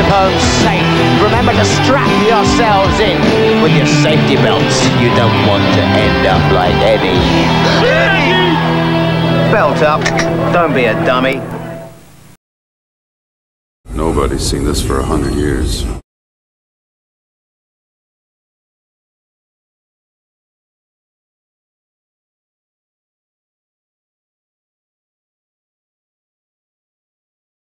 drive home safe. Remember to strap yourselves in with your safety belts. You don't want to end up like Eddie. Belt up. Don't be a dummy. Nobody's seen this for a hundred years.